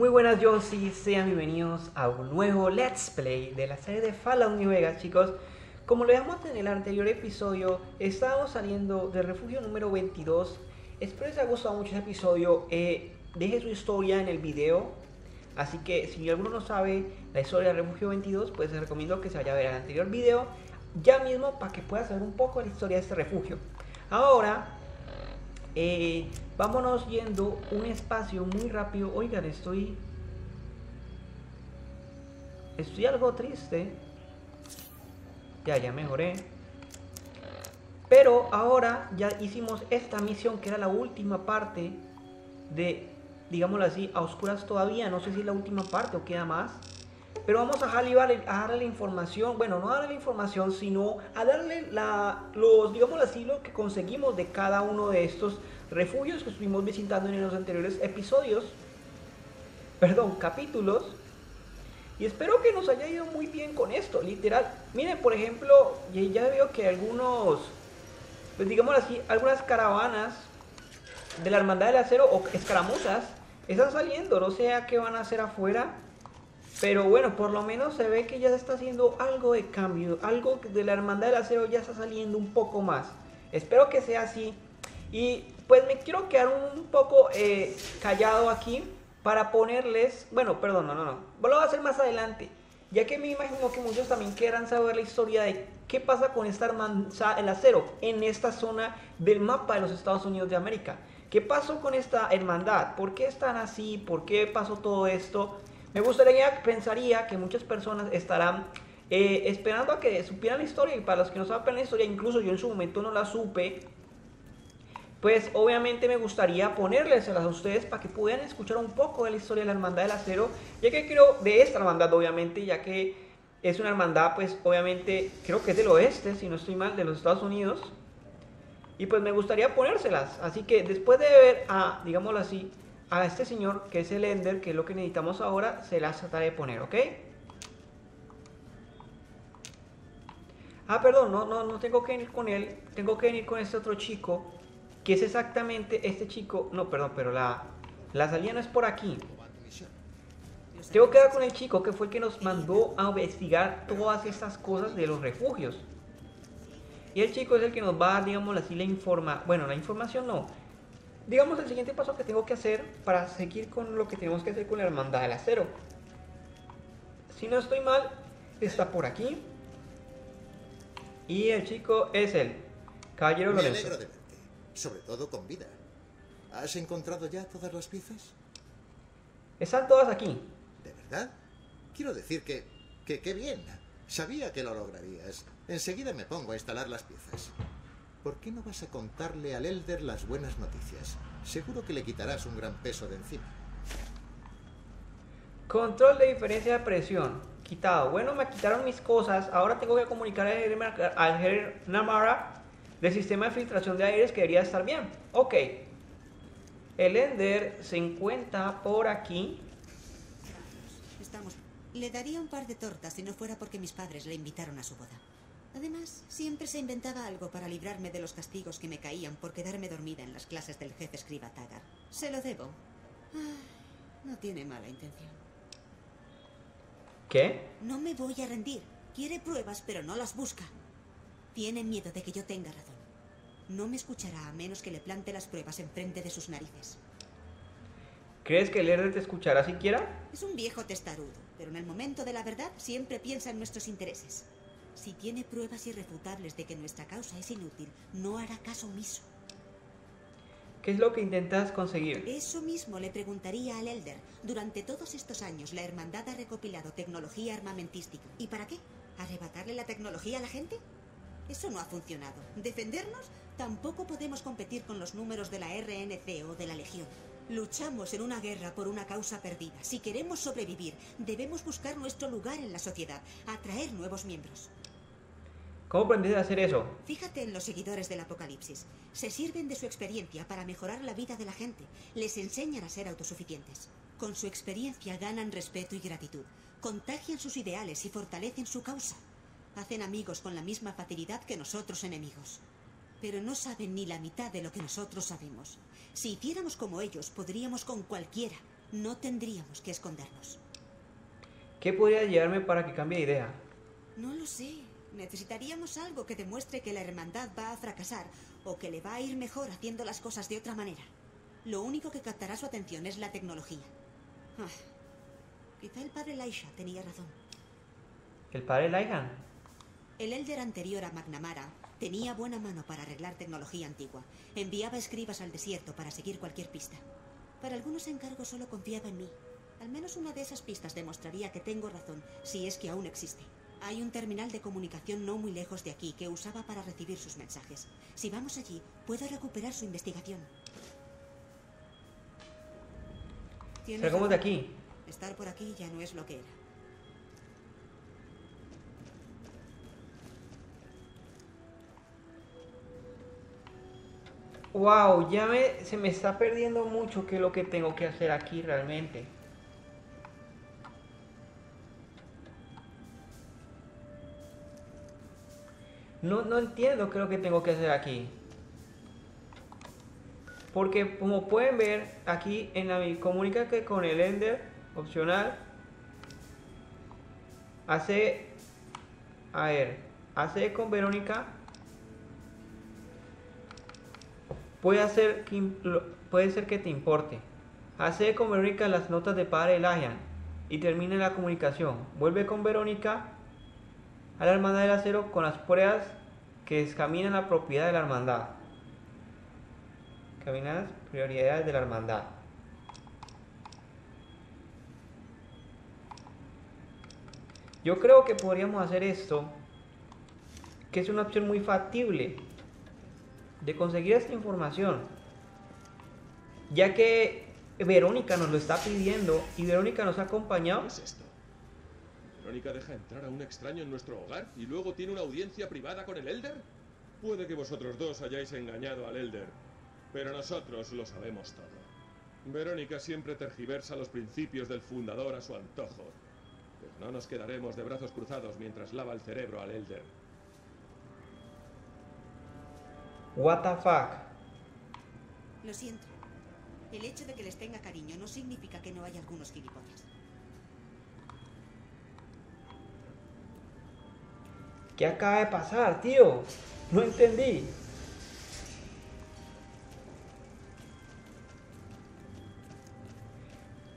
Muy buenas Jonesy, sean bienvenidos a un nuevo Let's Play de la serie de Fallout New Vegas chicos. Como lo dejamos en el anterior episodio, estábamos saliendo del refugio número 22. Espero les haya gustado mucho ese episodio. Eh, deje su historia en el video. Así que si alguno no sabe la historia del refugio 22, pues les recomiendo que se vaya a ver el anterior video ya mismo para que pueda saber un poco la historia de este refugio. Ahora, eh, vámonos yendo un espacio muy rápido. Oigan, estoy... Estoy algo triste. Ya, ya mejoré. Pero ahora ya hicimos esta misión que era la última parte de, digámoslo así, a oscuras todavía. No sé si es la última parte o queda más. Pero vamos a darle, a darle la información, bueno, no a darle la información, sino a darle la, los, digamos así, lo que conseguimos de cada uno de estos refugios que estuvimos visitando en los anteriores episodios, perdón, capítulos. Y espero que nos haya ido muy bien con esto, literal. Miren, por ejemplo, ya veo que algunos, pues digamos así, algunas caravanas de la Hermandad del Acero o escaramuzas están saliendo. No sé a qué van a hacer afuera. Pero bueno, por lo menos se ve que ya se está haciendo algo de cambio. Algo de la Hermandad del Acero ya está saliendo un poco más. Espero que sea así. Y pues me quiero quedar un poco eh, callado aquí para ponerles, bueno, perdón, no, no, no, lo voy a hacer más adelante, ya que me imagino que muchos también quieran saber la historia de qué pasa con esta hermandad, el acero en esta zona del mapa de los Estados Unidos de América. ¿Qué pasó con esta hermandad? ¿Por qué están así? ¿Por qué pasó todo esto? Me gustaría, pensaría que muchas personas estarán eh, esperando a que supieran la historia y para los que no saben la historia, incluso yo en su momento no la supe, pues obviamente me gustaría ponérleselas a ustedes para que puedan escuchar un poco de la historia de la Hermandad del Acero, ya que creo de esta hermandad obviamente, ya que es una hermandad pues obviamente creo que es del oeste, si no estoy mal, de los Estados Unidos. Y pues me gustaría ponérselas, así que después de ver a, digámoslo así, a este señor que es el Ender, que es lo que necesitamos ahora, se las trataré de poner, ¿ok? Ah, perdón, no, no, no tengo que ir con él, tengo que ir con este otro chico que es exactamente este chico, no, perdón, pero la, la salida no es por aquí. Tengo que dar con el chico que fue el que nos mandó a investigar todas estas cosas de los refugios. Y el chico es el que nos va a dar, digamos así, la informa, bueno, la información no. Digamos el siguiente paso que tengo que hacer para seguir con lo que tenemos que hacer con la hermandad del acero. Si no estoy mal, está por aquí. Y el chico es el Caballero Lorenzo sobre todo con vida. ¿Has encontrado ya todas las piezas? Están todas aquí. ¿De verdad? Quiero decir que, que qué bien. Sabía que lo lograrías. Enseguida me pongo a instalar las piezas. ¿Por qué no vas a contarle al Elder las buenas noticias? Seguro que le quitarás un gran peso de encima. Control de diferencia de presión. Quitado. Bueno, me quitaron mis cosas. Ahora tengo que comunicar al Ger Namara del sistema de filtración de aires que debería estar bien. Ok. El Ender se encuentra por aquí. Estamos. Le daría un par de tortas si no fuera porque mis padres le invitaron a su boda. Además, siempre se inventaba algo para librarme de los castigos que me caían por quedarme dormida en las clases del jefe escriba Tagar. Se lo debo. no tiene mala intención. ¿Qué? No me voy a rendir. Quiere pruebas, pero no las busca. Tiene miedo de que yo tenga razón. No me escuchará a menos que le plante las pruebas enfrente de sus narices. ¿Crees que el héroe te escuchará siquiera? Es un viejo testarudo, pero en el momento de la verdad siempre piensa en nuestros intereses. Si tiene pruebas irrefutables de que nuestra causa es inútil, no hará caso omiso. ¿Qué es lo que intentas conseguir? Eso mismo le preguntaría al Elder. Durante todos estos años, la Hermandad ha recopilado tecnología armamentística. ¿Y para qué? ¿Arrebatarle la tecnología a la gente? Eso no ha funcionado. ¿Defendernos? Tampoco podemos competir con los números de la RNC o de la Legión. Luchamos en una guerra por una causa perdida. Si queremos sobrevivir, debemos buscar nuestro lugar en la sociedad, atraer nuevos miembros. ¿Cómo aprendes a hacer eso? Fíjate en los seguidores del Apocalipsis. Se sirven de su experiencia para mejorar la vida de la gente. Les enseñan a ser autosuficientes. Con su experiencia ganan respeto y gratitud. Contagian sus ideales y fortalecen su causa. Hacen amigos con la misma facilidad que nosotros enemigos. Pero no saben ni la mitad de lo que nosotros sabemos. Si hiciéramos como ellos, podríamos con cualquiera. No tendríamos que escondernos. ¿Qué podría llevarme para que cambie de idea? No lo sé. Necesitaríamos algo que demuestre que la hermandad va a fracasar o que le va a ir mejor haciendo las cosas de otra manera. Lo único que captará su atención es la tecnología. Ah, quizá el padre Laisha tenía razón. ¿El padre Laihan? El elder anterior a McNamara tenía buena mano para arreglar tecnología antigua. Enviaba escribas al desierto para seguir cualquier pista. Para algunos encargos solo confiaba en mí. Al menos una de esas pistas demostraría que tengo razón, si es que aún existe. Hay un terminal de comunicación no muy lejos de aquí que usaba para recibir sus mensajes. Si vamos allí, puedo recuperar su investigación. Salgamos de aquí. Estar por aquí ya no es lo que era. Wow, ya me, se me está perdiendo mucho qué es lo que tengo que hacer aquí realmente. No, no entiendo qué es lo que tengo que hacer aquí. Porque como pueden ver aquí en la comunica que con el Ender opcional hace a ver, hace con Verónica puede hacer que, puede ser que te importe. Hace con Verónica las notas de padre Elian y termina la comunicación. Vuelve con Verónica a la hermandad del acero con las pruebas que examinan la propiedad de la hermandad. Examinan las prioridades de la hermandad. Yo creo que podríamos hacer esto, que es una opción muy factible de conseguir esta información, ya que Verónica nos lo está pidiendo y Verónica nos ha acompañado. ¿Qué es esto? ¿Verónica deja entrar a un extraño en nuestro hogar y luego tiene una audiencia privada con el Elder? Puede que vosotros dos hayáis engañado al Elder, pero nosotros lo sabemos todo. Verónica siempre tergiversa los principios del fundador a su antojo. Pero no nos quedaremos de brazos cruzados mientras lava el cerebro al Elder. What the fuck? Lo siento. El hecho de que les tenga cariño no significa que no haya algunos gilipollas. ¿Qué acaba de pasar, tío? No entendí.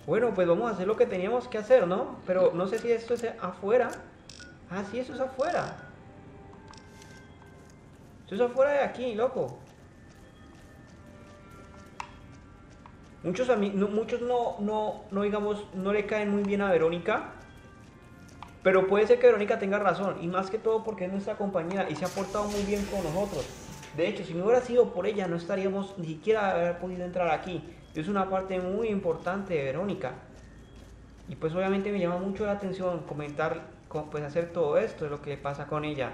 Bueno, pues vamos a hacer lo que teníamos que hacer, ¿no? Pero no sé si esto es afuera. Ah, sí, eso es afuera. Eso es afuera de aquí, loco. Muchos, no, muchos no, no, no, digamos, no le caen muy bien a Verónica. Pero puede ser que Verónica tenga razón, y más que todo porque es nuestra compañera y se ha portado muy bien con nosotros. De hecho, si no hubiera sido por ella, no estaríamos ni siquiera haber podido entrar aquí. Es una parte muy importante de Verónica. Y pues obviamente me llama mucho la atención comentar, co- pues hacer todo esto, lo que pasa con ella.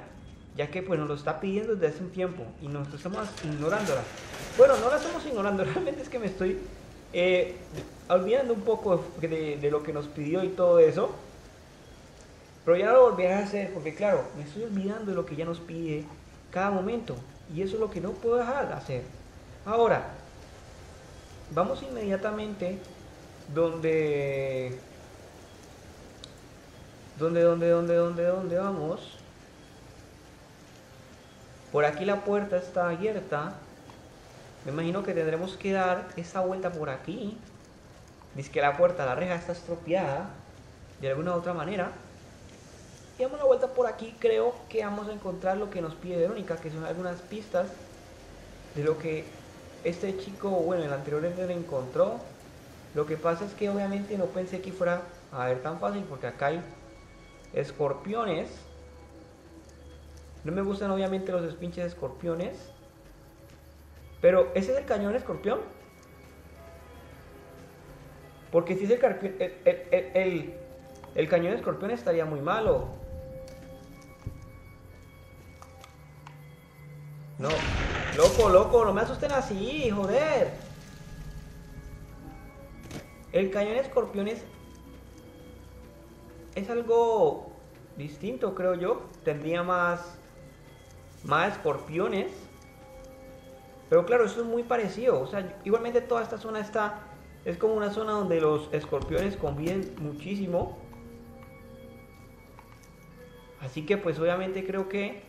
Ya que pues nos lo está pidiendo desde hace un tiempo y nosotros estamos ignorándola. Bueno, no la estamos ignorando, realmente es que me estoy eh, olvidando un poco de, de lo que nos pidió y todo eso. Pero ya lo volveré a hacer porque claro, me estoy olvidando de lo que ya nos pide cada momento. Y eso es lo que no puedo dejar de hacer. Ahora, vamos inmediatamente donde... Donde, donde, donde, donde, donde vamos. Por aquí la puerta está abierta. Me imagino que tendremos que dar esta vuelta por aquí. Dice que la puerta, la reja está estropeada. De alguna u otra manera. Y damos una vuelta por aquí. Creo que vamos a encontrar lo que nos pide Verónica. Que son algunas pistas de lo que este chico, bueno, el anterior le encontró. Lo que pasa es que obviamente no pensé que fuera a ver tan fácil. Porque acá hay escorpiones. No me gustan obviamente los pinches escorpiones. Pero, ¿ese es el cañón escorpión? Porque si es el, el- el cañón escorpión estaría muy malo. No, loco, loco, no me asusten así, joder. El cañón escorpión es, es algo distinto, creo yo. Tendría más, más escorpiones. Pero claro, eso es muy parecido. O sea, igualmente toda esta zona está Es como una zona donde los escorpiones conviven muchísimo. Así que pues obviamente creo que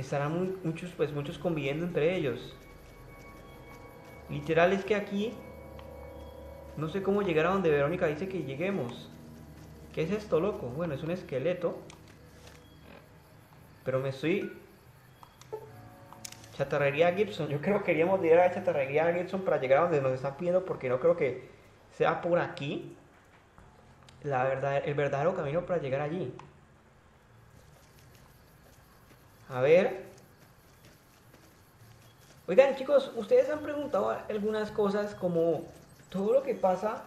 estarán muchos, pues muchos conviviendo entre ellos. Literal es que aquí no sé cómo llegar a donde Verónica dice que lleguemos. ¿Qué es esto, loco? Bueno, es un esqueleto. Pero me estoy... Chatarrería Gibson. Yo creo que queríamos ir a Chatarrería Gibson para llegar a donde nos están pidiendo porque no creo que sea por aquí. La verdad, el verdadero camino para llegar allí. A ver. Oigan, chicos, ustedes han preguntado algunas cosas como todo lo que pasa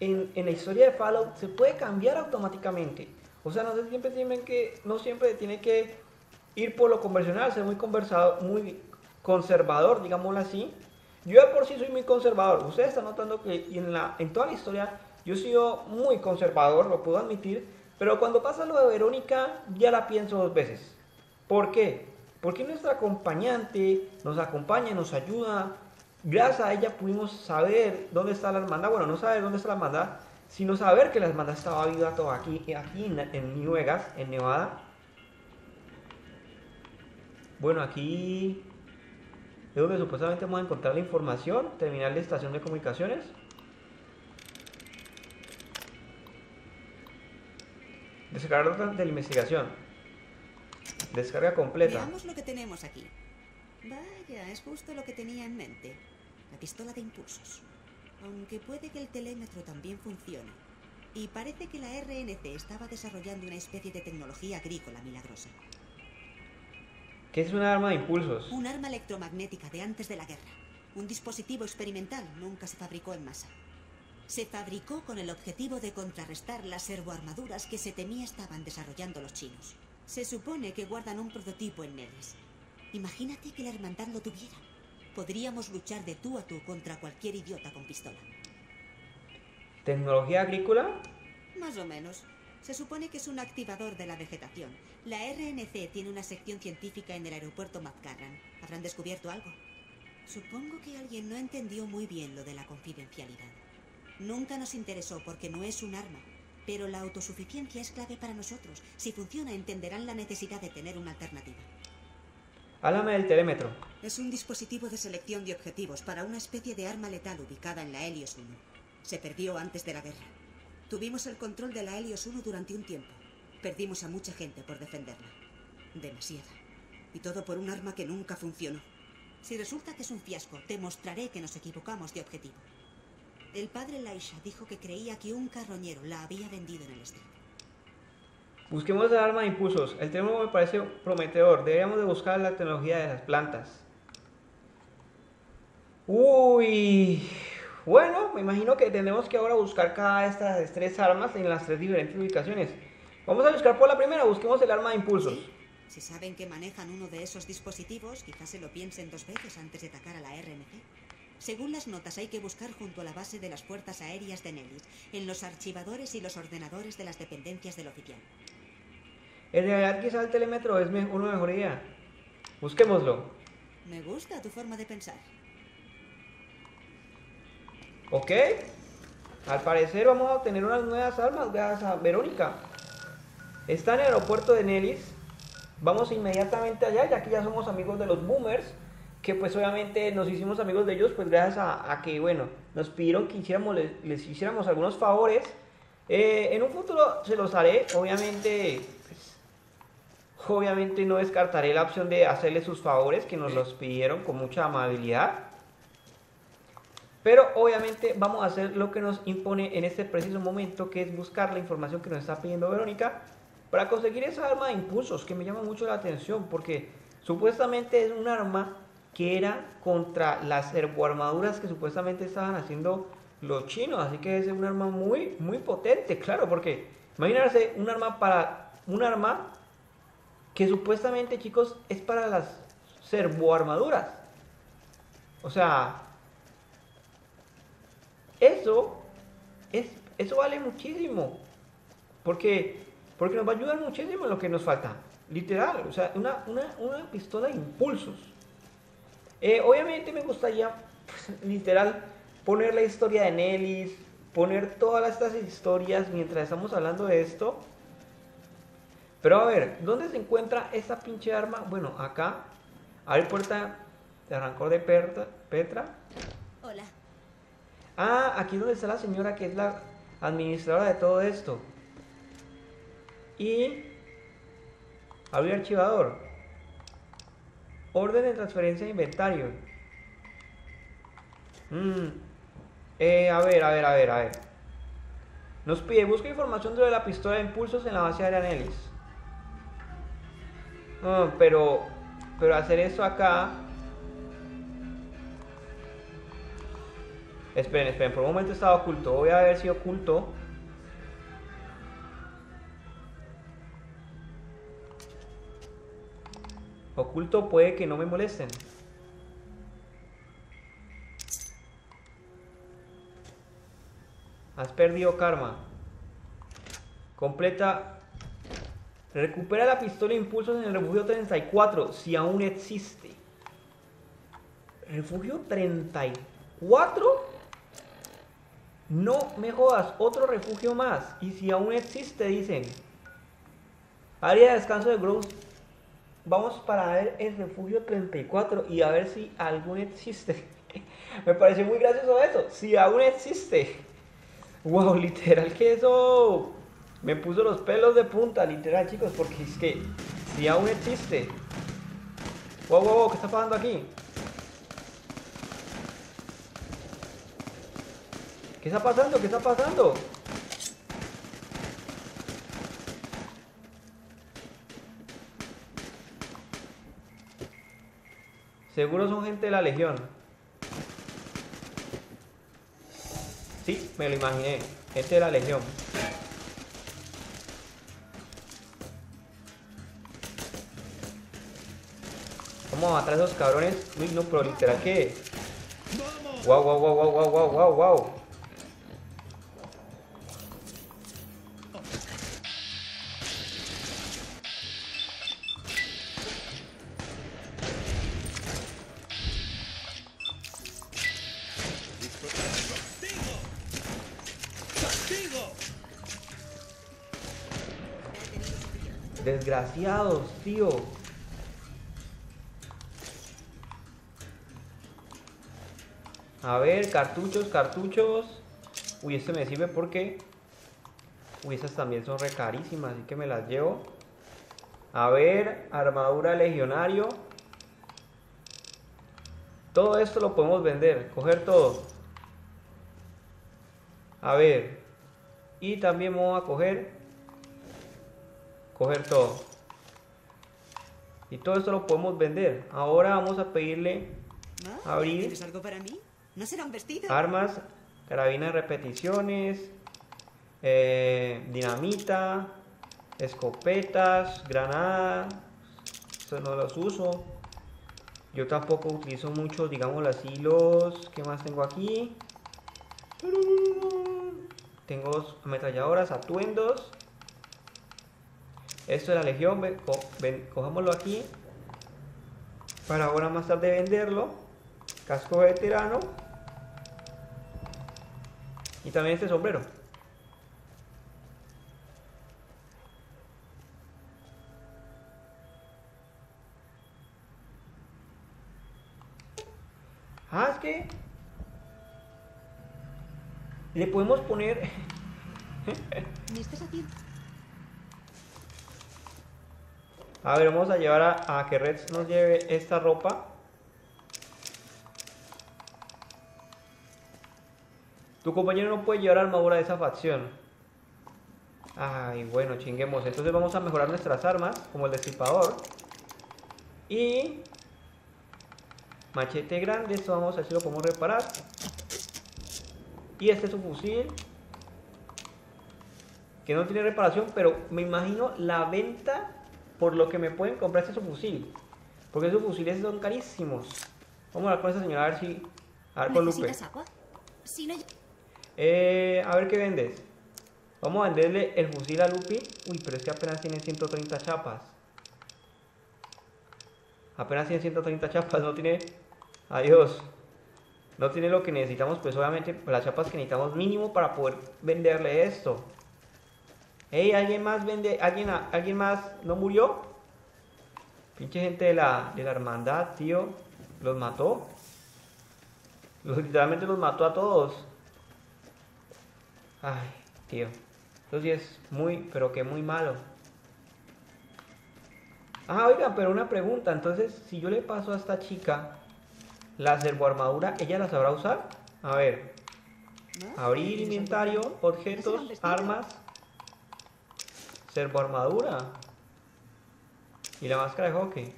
en, la historia de Fallout se puede cambiar automáticamente. O sea, no siempre tienen que, no siempre tiene que ir por lo convencional, ser muy conversado, muy conservador, digámoslo así. Yo de por sí soy muy conservador. Ustedes están notando que en, la, en toda la historia yo he sido muy conservador, lo puedo admitir. Pero cuando pasa lo de Verónica, ya la pienso dos veces. ¿Por qué? Porque nuestra acompañante nos acompaña, nos ayuda. Gracias a ella pudimos saber dónde está la hermandad. Bueno, no saber dónde está la hermandad, sino saber que la hermandad estaba viva todo aquí, aquí en, en New Vegas, en Nevada. Bueno, aquí es donde supuestamente vamos a encontrar la información. Terminal de estación de comunicaciones. Descargar de la investigación. Descarga completa. Veamos lo que tenemos aquí. Vaya, es justo lo que tenía en mente. La pistola de impulsos. Aunque puede que el telémetro también funcione. Y parece que la RNC estaba desarrollando una especie de tecnología agrícola milagrosa. ¿Qué es un arma de impulsos? Un arma electromagnética de antes de la guerra. Un dispositivo experimental nunca se fabricó en masa. Se fabricó con el objetivo de contrarrestar las servoarmaduras que se temía estaban desarrollando los chinos. Se supone que guardan un prototipo en Nelis. Imagínate que la hermandad lo tuviera. Podríamos luchar de tú a tú contra cualquier idiota con pistola. ¿Tecnología agrícola? Más o menos. Se supone que es un activador de la vegetación. La RNC tiene una sección científica en el aeropuerto McCarran. ¿Habrán descubierto algo? Supongo que alguien no entendió muy bien lo de la confidencialidad. Nunca nos interesó porque no es un arma, pero la autosuficiencia es clave para nosotros. Si funciona, entenderán la necesidad de tener una alternativa. Háblame del telémetro. Es un dispositivo de selección de objetivos para una especie de arma letal ubicada en la Helios 1. Se perdió antes de la guerra. Tuvimos el control de la Helios 1 durante un tiempo. Perdimos a mucha gente por defenderla. Demasiada. Y todo por un arma que nunca funcionó. Si resulta que es un fiasco, demostraré que nos equivocamos de objetivo. El padre Laisha dijo que creía que un carroñero la había vendido en el street. Busquemos el arma de impulsos. El tema me parece prometedor. Deberíamos de buscar la tecnología de las plantas. Uy. Bueno, me imagino que tenemos que ahora buscar cada de estas tres armas en las tres diferentes ubicaciones. Vamos a buscar por la primera, busquemos el arma de impulsos. Si saben que manejan uno de esos dispositivos, quizás se lo piensen dos veces antes de atacar a la RNC. Según las notas, hay que buscar junto a la base de las puertas aéreas de Nellis, en los archivadores y los ordenadores de las dependencias del oficial. En realidad, quizá el telémetro es una mejor idea. Busquémoslo. Me gusta tu forma de pensar. Ok. Al parecer vamos a obtener unas nuevas armas gracias a Verónica. Está en el aeropuerto de Nellis. Vamos inmediatamente allá, ya que ya somos amigos de los boomers que pues obviamente nos hicimos amigos de ellos, pues gracias a, que, bueno, nos pidieron que hiciéramos, les, hiciéramos algunos favores. Eh, en un futuro se los haré, obviamente, pues, obviamente no descartaré la opción de hacerles sus favores, que nos los pidieron con mucha amabilidad. Pero obviamente vamos a hacer lo que nos impone en este preciso momento, que es buscar la información que nos está pidiendo Verónica para conseguir esa arma de impulsos que me llama mucho la atención, porque supuestamente es un arma que era contra las armaduras que supuestamente estaban haciendo los chinos. Así que es un arma muy, muy potente, claro, porque imagínense un arma para un arma que supuestamente, chicos, es para las servoarmaduras. O sea, eso es eso vale muchísimo. Porque porque nos va a ayudar muchísimo en lo que nos falta. Literal, o sea, una, una, una pistola de impulsos. Eh, obviamente me gustaría pues, literal, poner la historia de Nellis, poner todas estas historias mientras estamos hablando de esto. Pero a ver, ¿dónde se encuentra esa pinche arma? Bueno, acá. Abre puerta de arrancor de Petra. Hola. Ah, aquí es donde está la señora que es la administradora de todo esto. Y abrir archivador. Orden de transferencia de inventario. Mm. Eh, a ver, a ver, a ver, a ver. Nos pide, busca información sobre la pistola de impulsos en la base de Anelis. Ah, pero, pero hacer eso acá... Esperen, esperen, por un momento estaba oculto. Voy a ver si oculto. Oculto puede que no me molesten. Has perdido karma. Completa. Recupera la pistola de impulsos en el refugio 34, si aún existe. ¿Refugio 34? No me jodas, otro refugio más. Y si aún existe, dicen. Área de descanso de Gross. Vamos para ver el refugio 34 y a ver si aún existe. me pareció muy gracioso eso. Si aún existe. Wow, literal que eso me puso los pelos de punta, literal chicos, porque es que si aún existe. Wow, wow, wow, ¿qué está pasando aquí? ¿Qué está pasando? ¿Qué está pasando? Seguro son gente de la Legión. Sí, me lo imaginé. Este es la legión. Vamos a matar a esos cabrones. Uy, no, pero literal que. Wow, wow, wow, wow, wow, wow, wow, wow. Desgraciados, tío. A ver, cartuchos, cartuchos. Uy, este me sirve porque... Uy, esas también son re carísimas, así que me las llevo. A ver, armadura legionario. Todo esto lo podemos vender, coger todo. A ver. Y también vamos a coger coger todo. Y todo esto lo podemos vender. Ahora vamos a pedirle ah, abrir. ¿Tienes algo para mí? ¿No será un vestido? Armas, carabina de repeticiones, eh, dinamita, escopetas, granadas. Eso no los uso. Yo tampoco utilizo mucho, digamos así, los... ¿Qué más tengo aquí? Tengo ametralladoras, atuendos. Esto es la legión, cojámoslo aquí. Para ahora más tarde venderlo. Casco veterano. Y también este sombrero. Ah, es que le podemos poner. ¿Me estás haciendo? A ver, vamos a llevar a, que Red nos lleve esta ropa. Tu compañero no puede llevar armadura de esa facción. Ay, bueno, chinguemos. Entonces vamos a mejorar nuestras armas, como el destripador. Y... Machete grande, esto vamos a ver si podemos reparar. Y este es su fusil. Que no tiene reparación, pero me imagino la venta por lo que me pueden comprar este fusil. Porque esos fusiles son carísimos. Vamos a hablar con esa señora a ver si. A ver con Lupe. Agua? eh, a ver qué vendes. Vamos a venderle el fusil a Lupi. Uy, pero es que apenas tiene 130 chapas. Apenas tiene 130 chapas, no tiene. Adiós. no tiene lo que necesitamos, pues obviamente las chapas que necesitamos mínimo para poder venderle esto. Hey, ¿alguien más vende? ¿Alguien, ¿Alguien más no murió? Pinche gente de la, de la hermandad, tío. Los mató. Los, literalmente los mató a todos. Ay, tío. Eso sí es muy, pero que muy malo. Ah, oigan, pero una pregunta. Entonces, si yo le paso a esta chica la servoarmadura, ¿ella la sabrá usar? A ver. Abrir inventario, objetos, armas. Servoarmadura. Y la máscara de hockey.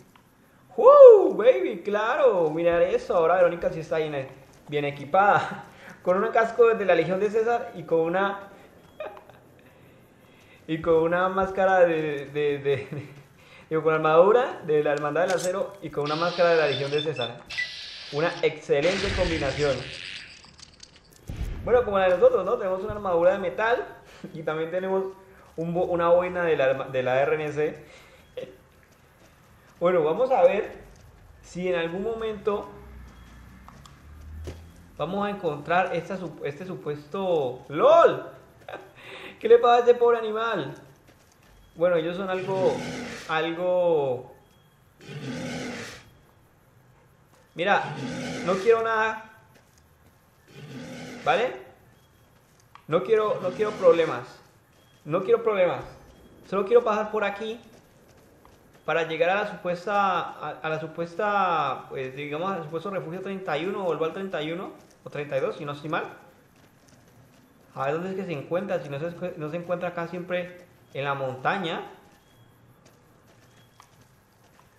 ¡Woo! Baby, claro. Mirar eso. Ahora Verónica sí está bien, bien equipada. Con un casco de la Legión de César y con una. y con una máscara de, de, de, de con armadura de la Hermandad del Acero y con una máscara de la Legión de César. Una excelente combinación. Bueno, como la de nosotros, ¿no? Tenemos una armadura de metal y también tenemos una boina de la, de la RNC. Bueno, vamos a ver si en algún momento vamos a encontrar esta, este supuesto... ¡LOL! ¿Qué le pasa a este pobre animal? Bueno, ellos son algo... Algo... Mira, no quiero nada. ¿Vale? No quiero, no quiero problemas. No quiero problemas. Solo quiero pasar por aquí para llegar a la supuesta, a, la supuesta, pues digamos, al supuesto refugio 31 o el al 31 o 32, si no estoy mal. A ver dónde es que se encuentra, si no se, no se encuentra acá siempre en la montaña.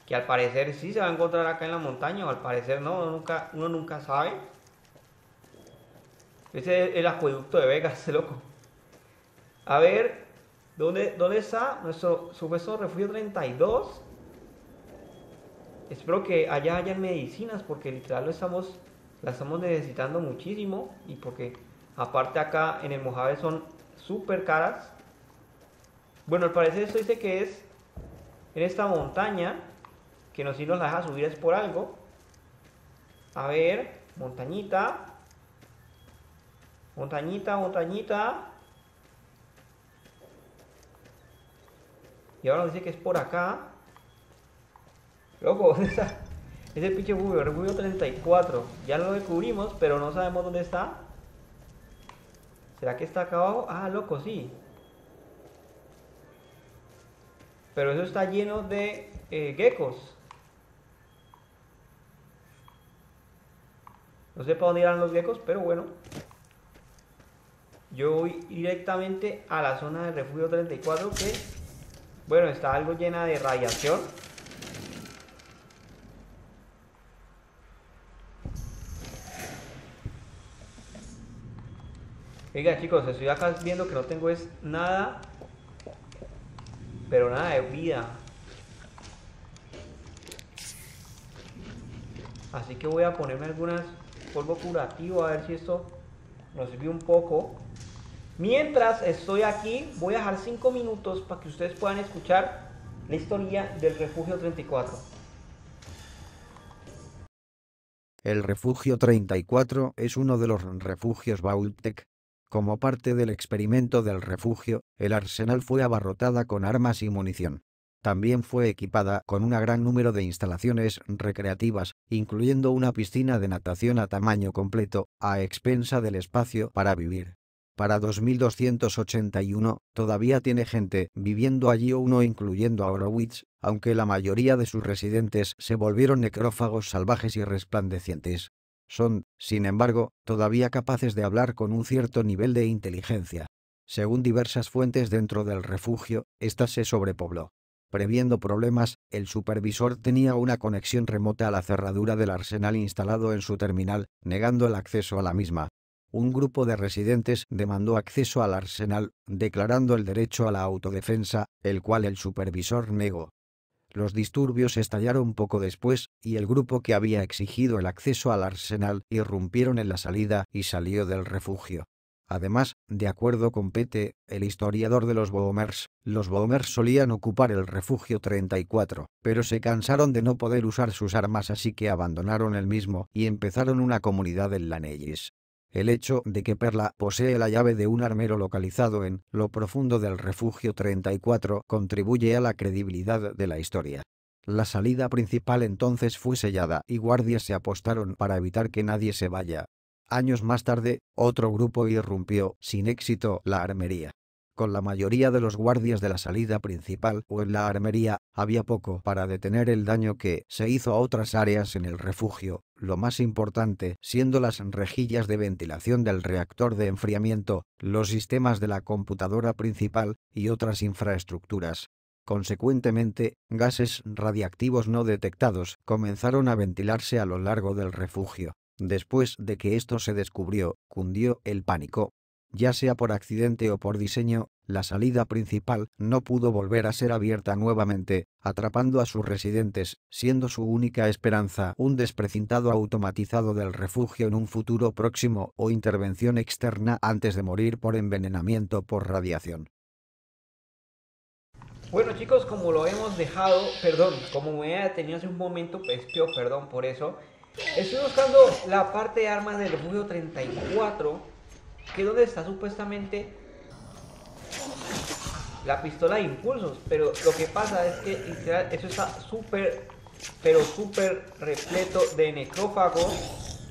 Que al parecer sí se va a encontrar acá en la montaña, o al parecer no, uno nunca, uno nunca sabe. Ese es el acueducto de Vegas, loco. A ver, ¿dónde, dónde está nuestro supuesto refugio 32? Espero que allá hayan medicinas porque literal lo estamos, la estamos necesitando muchísimo y porque aparte acá en el Mojave son súper caras. Bueno, al parecer esto dice que es en esta montaña que nos si nos la deja subir es por algo. A ver, montañita. Montañita, montañita. Y ahora nos dice que es por acá. Loco, ¿dónde el pinche refugio, refugio 34. Ya lo descubrimos, pero no sabemos dónde está. ¿Será que está acá abajo? Ah, loco, sí. Pero eso está lleno de eh, geckos. No sé para dónde irán los geckos, pero bueno. Yo voy directamente a la zona del refugio 34 que bueno, está algo llena de radiación. Oiga chicos, estoy acá viendo que no tengo es nada, pero nada de vida. Así que voy a ponerme algunas polvo curativo a ver si esto nos sirve un poco. Mientras estoy aquí, voy a dejar 5 minutos para que ustedes puedan escuchar la historia del Refugio 34. El Refugio 34 es uno de los refugios Vaultec. Como parte del experimento del refugio, el arsenal fue abarrotada con armas y munición. También fue equipada con un gran número de instalaciones recreativas, incluyendo una piscina de natación a tamaño completo, a expensa del espacio para vivir. Para 2281, todavía tiene gente viviendo allí o uno incluyendo a Horowitz, aunque la mayoría de sus residentes se volvieron necrófagos salvajes y resplandecientes. Son, sin embargo, todavía capaces de hablar con un cierto nivel de inteligencia. Según diversas fuentes dentro del refugio, ésta se sobrepobló. Previendo problemas, el supervisor tenía una conexión remota a la cerradura del arsenal instalado en su terminal, negando el acceso a la misma un grupo de residentes demandó acceso al arsenal, declarando el derecho a la autodefensa, el cual el supervisor negó. Los disturbios estallaron poco después, y el grupo que había exigido el acceso al arsenal irrumpieron en la salida y salió del refugio. Además, de acuerdo con Pete, el historiador de los Boomers, los Boomers solían ocupar el refugio 34, pero se cansaron de no poder usar sus armas así que abandonaron el mismo y empezaron una comunidad en Lanellis. El hecho de que Perla posee la llave de un armero localizado en lo profundo del refugio 34 contribuye a la credibilidad de la historia. La salida principal entonces fue sellada y guardias se apostaron para evitar que nadie se vaya, Años más tarde, otro grupo irrumpió, sin éxito, la armería. Con la mayoría de los guardias de la salida principal o en la armería, había poco para detener el daño que se hizo a otras áreas en el refugio, lo más importante siendo las rejillas de ventilación del reactor de enfriamiento, los sistemas de la computadora principal y otras infraestructuras. Consecuentemente, gases radiactivos no detectados comenzaron a ventilarse a lo largo del refugio. Después de que esto se descubrió, cundió el pánico. Ya sea por accidente o por diseño, la salida principal no pudo volver a ser abierta nuevamente, atrapando a sus residentes, siendo su única esperanza un desprecintado automatizado del refugio en un futuro próximo o intervención externa antes de morir por envenenamiento por radiación. Bueno chicos, como lo hemos dejado, perdón, como me he detenido hace un momento, pues perdón por eso. Estoy buscando la parte de armas del refugio 34, que es donde está supuestamente la pistola de impulsos. Pero lo que pasa es que eso está súper, pero súper repleto de necrófagos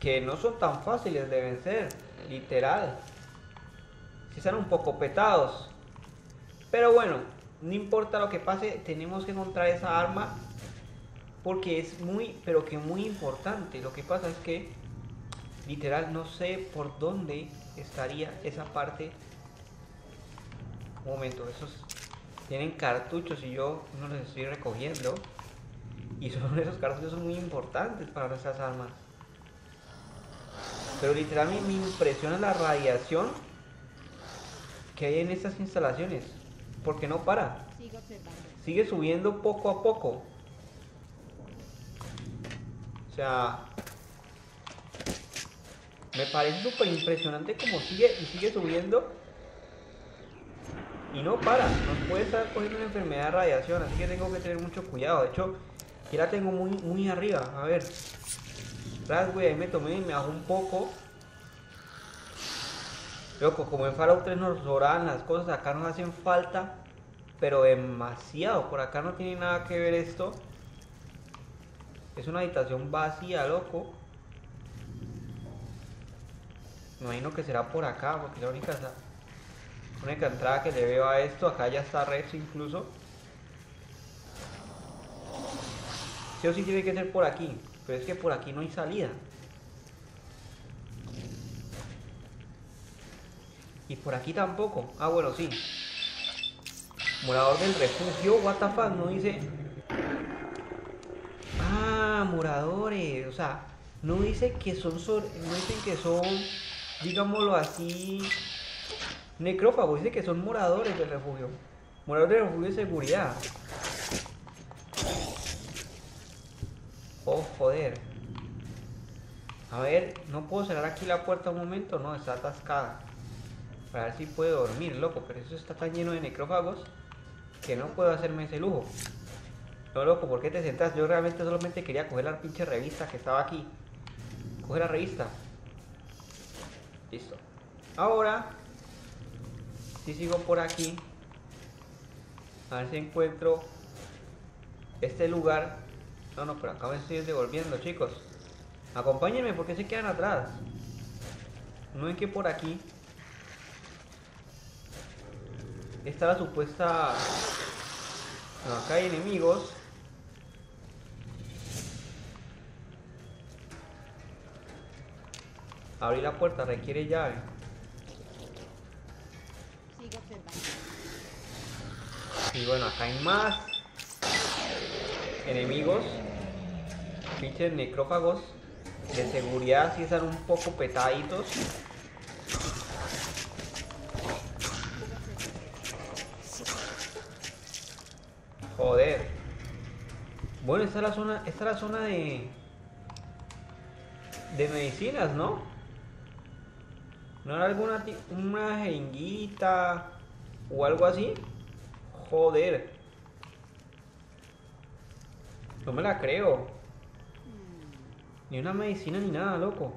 que no son tan fáciles de vencer, literal. Si están un poco petados. Pero bueno, no importa lo que pase, tenemos que encontrar esa arma porque es muy, pero que muy importante. Lo que pasa es que literal no sé por dónde estaría esa parte. Un momento, esos tienen cartuchos y yo no los estoy recogiendo. Y son esos cartuchos son muy importantes para nuestras armas. Pero literalmente me impresiona la radiación que hay en estas instalaciones. Porque no para. Sigue subiendo poco a poco. O sea, me parece súper impresionante como sigue y sigue subiendo. Y no para, nos puede estar cogiendo una enfermedad de radiación, así que tengo que tener mucho cuidado. De hecho, aquí la tengo muy, muy arriba. A ver. Rasgue, ahí me tomé y me hago un poco. Loco, como en Fallout 3 nos sobran las cosas, acá nos hacen falta, pero demasiado. Por acá no tiene nada que ver esto. Es una habitación vacía, loco. Me imagino que será por acá, porque la única, única entrada que le veo a esto, acá ya está Rex incluso. Sí o sí tiene que ser por aquí, pero es que por aquí no hay salida. Y por aquí tampoco. Ah, bueno, sí. Morador del refugio, what the fuck, no dice moradores, o sea, no dice que son, no dicen que son, digámoslo así, necrófagos, dice que son moradores del refugio, moradores del refugio de seguridad. Oh, joder. A ver, no puedo cerrar aquí la puerta un momento, no, está atascada. Para ver si puedo dormir, loco, pero eso está tan lleno de necrófagos que no puedo hacerme ese lujo. No, loco, ¿por qué te sentás? Yo realmente solamente quería coger la pinche revista que estaba aquí. Coge la revista. Listo. Ahora, si sigo por aquí, a ver si encuentro este lugar. No, no, pero acá me estoy devolviendo, chicos. Acompáñenme porque se quedan atrás. No es que por aquí está la supuesta... No, acá hay enemigos. Abrir la puerta requiere llave. Y bueno, acá hay más enemigos. Pinches necrófagos. De seguridad si están un poco petaditos. Joder. Bueno, esta es la zona, esta es la zona de de medicinas, ¿no? ¿No era alguna una jeringuita o algo así? Joder. No me la creo. Ni una medicina ni nada, loco.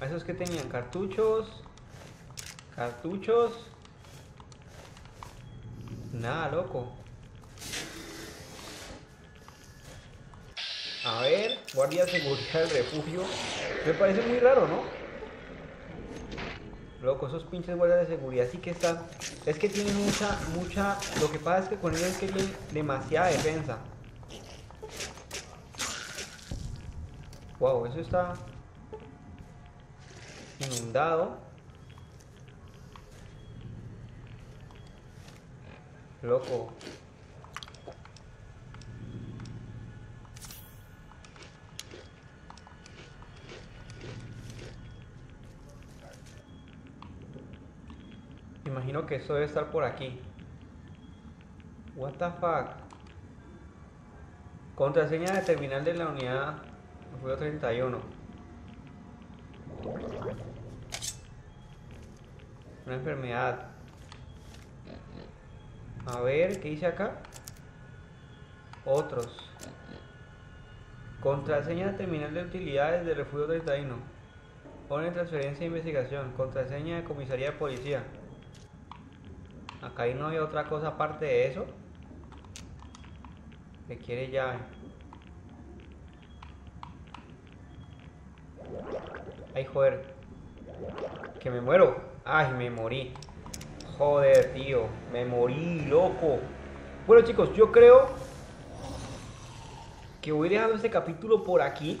Esos que tenían cartuchos. Cartuchos. Nada, loco. A ver, guardia de seguridad del refugio. Me parece muy raro, ¿no? Loco, esos pinches guardias de seguridad sí que están. Es que tienen mucha, mucha. Lo que pasa es que con ellos es que tienen demasiada defensa. Wow, eso está inundado. Loco. Imagino que eso debe estar por aquí. What the fuck? Contraseña de terminal de la unidad Refugio 31. Una enfermedad. A ver, ¿qué dice acá? Otros. Contraseña de terminal de utilidades del refugio 31. Orden de transferencia de investigación. Contraseña de comisaría de policía. Acá ahí no hay otra cosa aparte de eso. Que quiere llave. Ay, joder. Que me muero. Ay, me morí. Joder, tío. Me morí, loco. Bueno, chicos, yo creo que voy dejando este capítulo por aquí.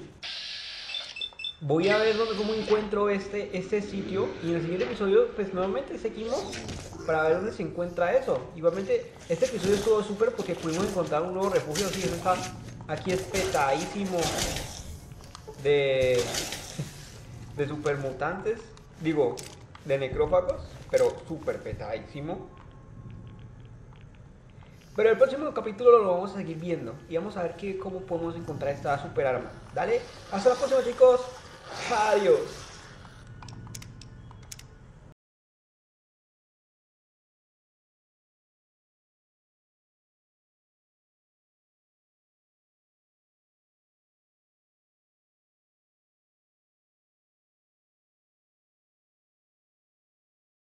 Voy a ver dónde, cómo encuentro este, este sitio. Y en el siguiente episodio, pues nuevamente seguimos para ver dónde se encuentra eso. Igualmente, este episodio estuvo súper porque pudimos encontrar un nuevo refugio. Sí, eso está aquí es petadísimo de, de supermutantes. Digo, de necrófagos, pero súper petadísimo. Pero el próximo capítulo lo vamos a seguir viendo y vamos a ver que, cómo podemos encontrar esta super arma. Dale, hasta la próxima chicos. Adiós.